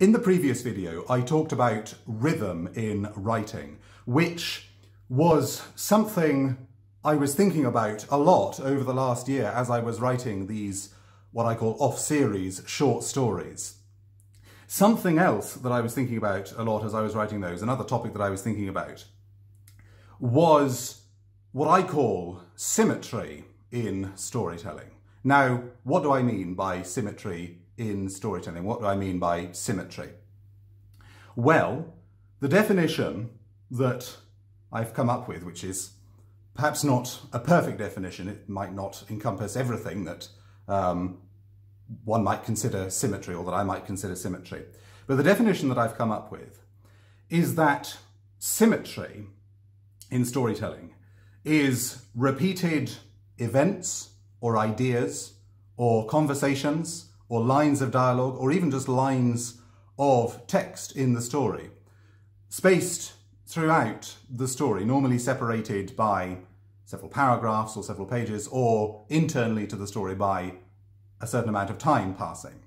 In the previous video, I talked about rhythm in writing, which was something I was thinking about a lot over the last year as I was writing these, what I call off-series short stories. Something else that I was thinking about a lot as I was writing those, another topic that I was thinking about, was what I call symmetry in storytelling. Now, what do I mean by symmetry in storytelling? What do I mean by symmetry? Well, the definition that I've come up with, which is perhaps not a perfect definition, it might not encompass everything that um, one might consider symmetry or that I might consider symmetry. But the definition that I've come up with is that symmetry in storytelling is repeated events or ideas or conversations or lines of dialogue or even just lines of text in the story, spaced throughout the story, normally separated by several paragraphs or several pages, or internally to the story by a certain amount of time passing.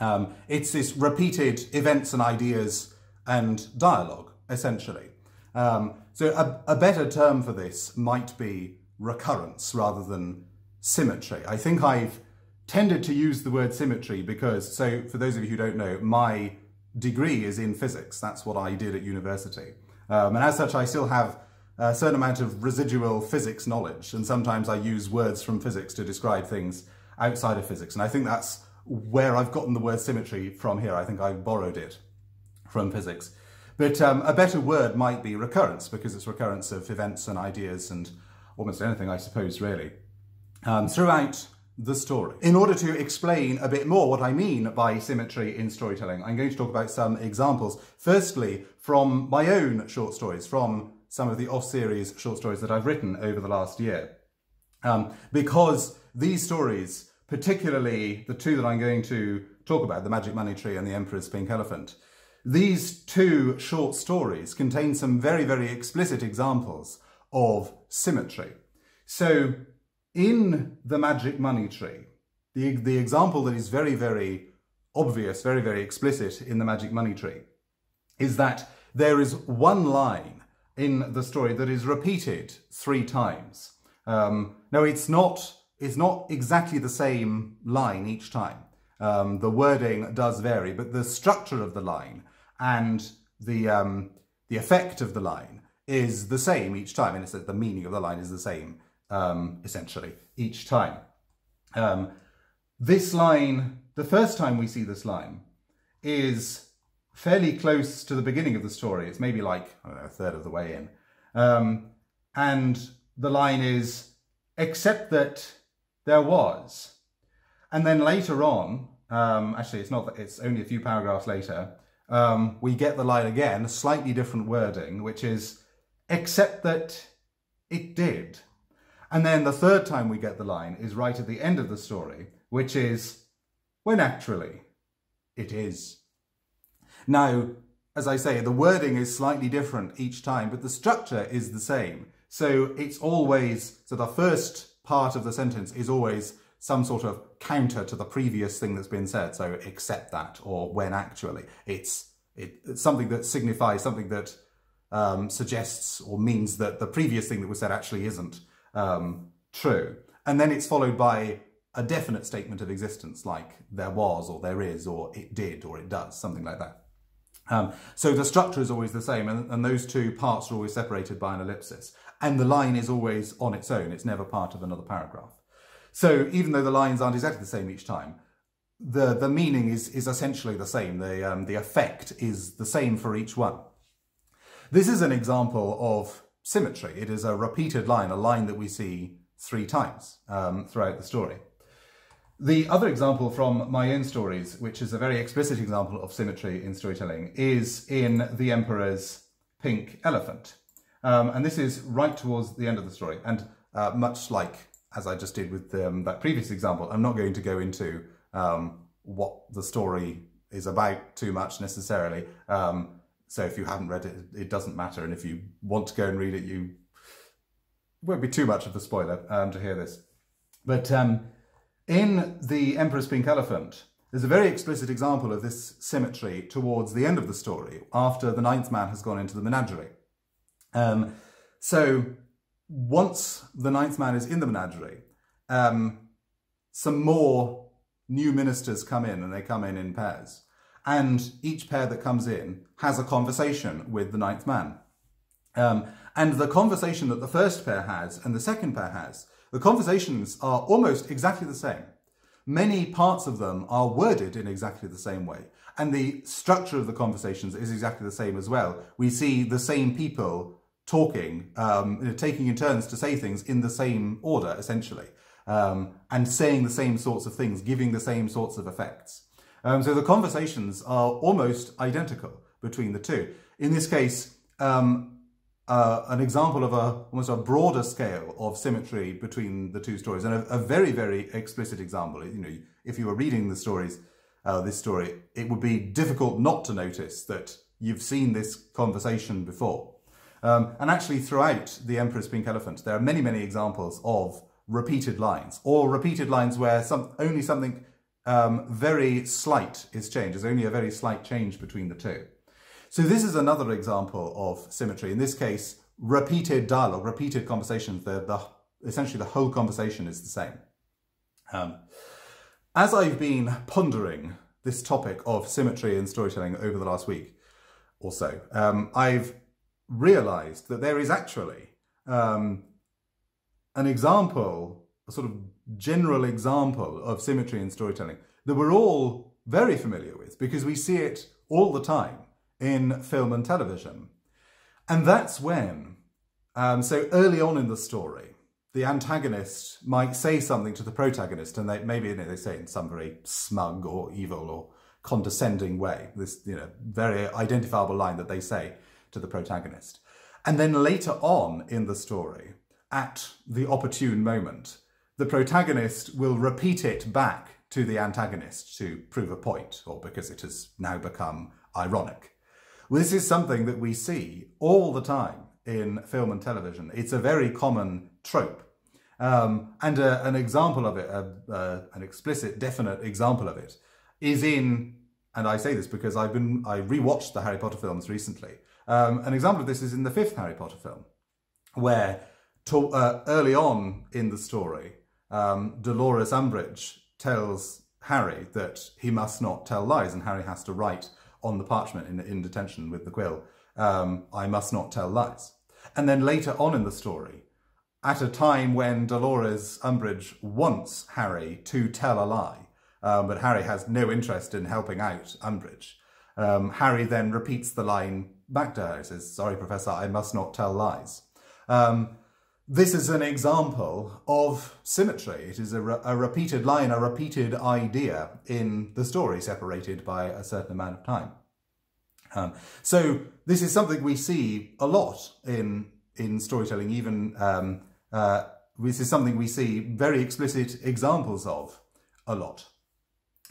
Um, it's this repeated events and ideas and dialogue, essentially. Um, so a, a better term for this might be recurrence rather than symmetry. I think I've tended to use the word symmetry because, so for those of you who don't know, my degree is in physics. That's what I did at university. Um, and as such, I still have a certain amount of residual physics knowledge. And sometimes I use words from physics to describe things outside of physics. And I think that's where I've gotten the word symmetry from here. I think I borrowed it from physics. But um, a better word might be recurrence because it's recurrence of events and ideas and almost anything, I suppose, really, um, throughout the story. In order to explain a bit more what I mean by symmetry in storytelling, I'm going to talk about some examples. Firstly, from my own short stories, from some of the off-series short stories that I've written over the last year. Um, because these stories, particularly the two that I'm going to talk about, The Magic Money Tree and The Emperor's Pink Elephant, these two short stories contain some very, very explicit examples of symmetry. So in The Magic Money Tree, the, the example that is very, very obvious, very, very explicit in The Magic Money Tree is that there is one line in the story that is repeated three times. Um, no, it's not, it's not exactly the same line each time. Um, the wording does vary, but the structure of the line and the, um, the effect of the line is the same each time. And it's the meaning of the line is the same um, essentially, each time. Um, this line, the first time we see this line, is fairly close to the beginning of the story. It's maybe like, know, a third of the way in. Um, and the line is, except that there was. And then later on, um, actually it's not, that it's only a few paragraphs later, um, we get the line again, a slightly different wording, which is, except that it did. And then the third time we get the line is right at the end of the story, which is, when actually it is. Now, as I say, the wording is slightly different each time, but the structure is the same. So it's always, so the first part of the sentence is always some sort of counter to the previous thing that's been said. So except that, or when actually. It's, it, it's something that signifies, something that um, suggests or means that the previous thing that was said actually isn't um, true. And then it's followed by a definite statement of existence, like there was, or there is, or it did, or it does, something like that. Um, so the structure is always the same, and, and, those two parts are always separated by an ellipsis. And the line is always on its own, it's never part of another paragraph. So even though the lines aren't exactly the same each time, the, the meaning is, is essentially the same. The, um, the effect is the same for each one. This is an example of symmetry. It is a repeated line, a line that we see three times um, throughout the story. The other example from my own stories, which is a very explicit example of symmetry in storytelling, is in The Emperor's Pink Elephant. Um, and this is right towards the end of the story. And uh, much like as I just did with um, that previous example, I'm not going to go into um, what the story is about too much necessarily. Um, so if you haven't read it, it doesn't matter. And if you want to go and read it, you won't be too much of a spoiler um, to hear this. But um, in The Emperor's Pink Elephant, There's a very explicit example of this symmetry towards the end of the story, after the ninth man has gone into the menagerie. Um, so once the ninth man is in the menagerie, um, some more new ministers come in and they come in in pairs. And each pair that comes in has a conversation with the ninth man. Um, and the conversation that the first pair has and the second pair has, the conversations are almost exactly the same. Many parts of them are worded in exactly the same way. And the structure of the conversations is exactly the same as well. We see the same people talking, um, taking in turns to say things in the same order, essentially, um, and saying the same sorts of things, giving the same sorts of effects. Um, so the conversations are almost identical between the two. In this case, um, uh, an example of a almost a broader scale of symmetry between the two stories, and a, a very, very explicit example. You know, if you were reading the stories, uh, this story, it would be difficult not to notice that you've seen this conversation before. Um, and actually, throughout The Emperor's Pink Elephant, there are many, many examples of repeated lines, or repeated lines where some only something um, very slight is changed. There's only a very slight change between the two. So this is another example of symmetry. In this case, repeated dialogue, repeated conversations, the, the, essentially the whole conversation is the same. Um, as I've been pondering this topic of symmetry in storytelling over the last week or so, um, I've realized that there is actually um, an example, a sort of general example of symmetry in storytelling that we're all very familiar with because we see it all the time in film and television. And that's when, um, so early on in the story, the antagonist might say something to the protagonist and they, maybe they say in some very smug or evil or condescending way, this you know very identifiable line that they say to the protagonist. And then later on in the story, at the opportune moment, the protagonist will repeat it back to the antagonist to prove a point or because it has now become ironic. This is something that we see all the time in film and television. It's a very common trope. Um, and a, an example of it, a, a, an explicit, definite example of it, is in, and I say this because I've been, I rewatched the Harry Potter films recently, um, an example of this is in the fifth Harry Potter film, where to, uh, early on in the story, um, Dolores Umbridge tells Harry that he must not tell lies, and Harry has to write on the parchment in, in detention with the quill, um, I must not tell lies. And then later on in the story, at a time when Dolores Umbridge wants Harry to tell a lie, um, but Harry has no interest in helping out Umbridge, um, Harry then repeats the line back to her. He says, sorry, Professor, I must not tell lies. Um, this is an example of symmetry. It is a, re a, repeated line, a repeated idea in the story, separated by a certain amount of time. Um, so this is something we see a lot in in storytelling. Even um, uh, this is something we see very explicit examples of a lot.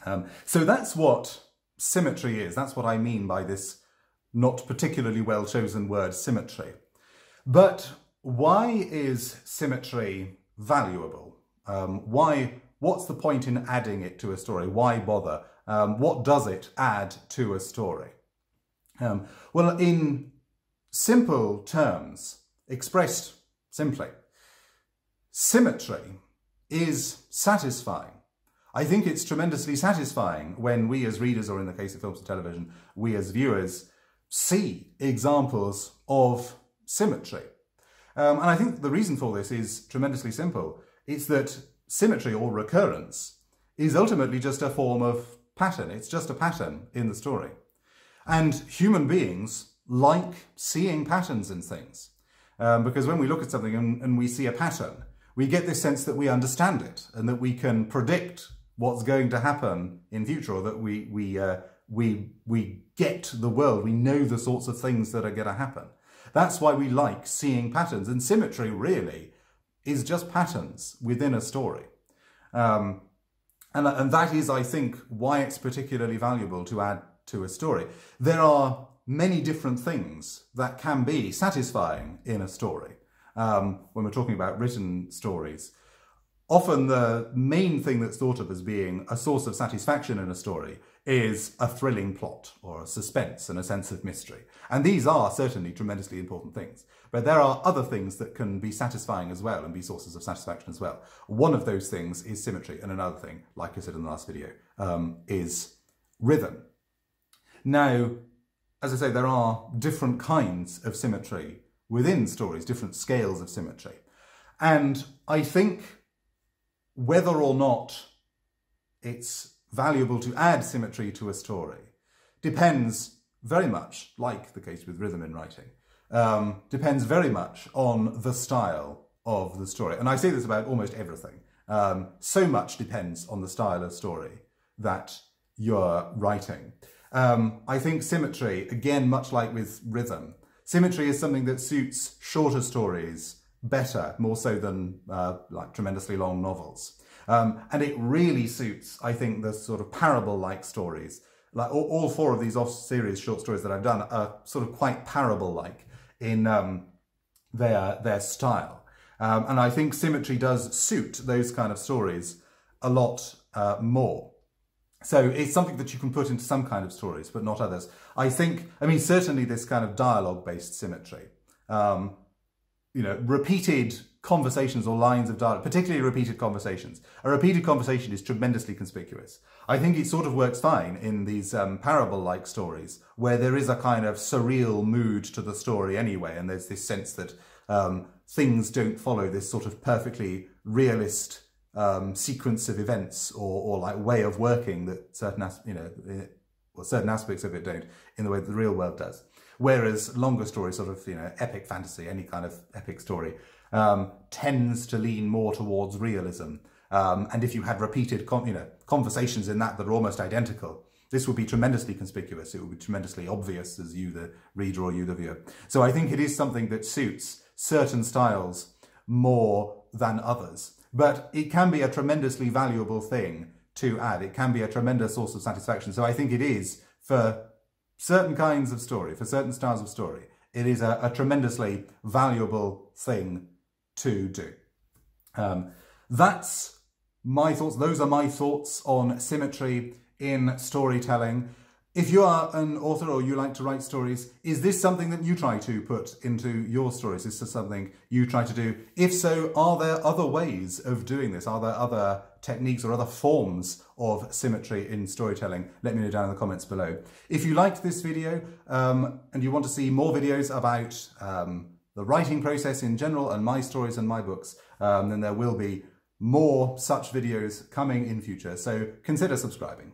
Um, so that's what symmetry is. That's what I mean by this not particularly well chosen word, symmetry. But why is symmetry valuable? Um, why? What's the point in adding it to a story? Why bother? Um, what does it add to a story? Um, well, in simple terms, expressed simply, symmetry is satisfying. I think it's tremendously satisfying when we as readers, or in the case of films and television, we as viewers, see examples of symmetry. Um, and I think the reason for this is tremendously simple. It's that symmetry or recurrence is ultimately just a form of pattern. It's just a pattern in the story. And human beings like seeing patterns in things. Um, because when we look at something and, and we see a pattern, we get this sense that we understand it and that we can predict what's going to happen in future or that we, we, uh, we, we get the world, we know the sorts of things that are going to happen. That's why we like seeing patterns. And symmetry really is just patterns within a story. Um, and, and that is, I think, why it's particularly valuable to add to a story. There are many different things that can be satisfying in a story um, when we're talking about written stories. often the main thing that's thought of as being a source of satisfaction in a story is a thrilling plot or a suspense and a sense of mystery. And these are certainly tremendously important things. But there are other things that can be satisfying as well and be sources of satisfaction as well. One of those things is symmetry. And another thing, like I said in the last video, um, is rhythm. Now, as I say, there are different kinds of symmetry within stories, different scales of symmetry. And I think whether or not it's valuable to add symmetry to a story depends very much, like the case with rhythm in writing, um, depends very much on the style of the story. And I say this about almost everything. Um, so much depends on the style of story that you're writing. Um, I think symmetry, again, much like with rhythm, symmetry is something that suits shorter stories better, more so than uh, like tremendously long novels. Um, and it really suits, I think, the sort of parable-like stories. Like all, all, four of these off-series short stories that I've done are sort of quite parable-like in um, their their style. Um, and I think symmetry does suit those kind of stories a lot uh, more. So it's something that you can put into some kind of stories, but not others. I think, I mean, certainly this kind of dialogue-based symmetry. Um, you know, repeated conversations or lines of dialogue, particularly repeated conversations. A repeated conversation is tremendously conspicuous. I think it sort of works fine in these um, parable-like stories where there is a kind of surreal mood to the story anyway, and there's this sense that um, things don't follow this sort of perfectly realist um, sequence of events or, or like way of working that certain, you know, well, certain aspects of it don't in the way that the real world does. Whereas longer stories, sort of, you know, epic fantasy, any kind of epic story, um, tends to lean more towards realism. Um, and if you had repeated, you know, conversations in that that are almost identical, this would be tremendously conspicuous. It would be tremendously obvious as you, the reader, or you, the viewer. So I think it is something that suits certain styles more than others. But it can be a tremendously valuable thing to add. It can be a tremendous source of satisfaction. So I think it is for certain kinds of story, for certain styles of story, it is a, a tremendously valuable thing to do. Um, that's my thoughts. Those are my thoughts on symmetry in storytelling. If you are an author or you like to write stories, is this something that you try to put into your stories? Is this something you try to do? If so, are there other ways of doing this? Are there other techniques or other forms of symmetry in storytelling? Let me know down in the comments below. If you liked this video um, and you want to see more videos about um, the writing process in general and my stories and my books, um, then there will be more such videos coming in future. So consider subscribing.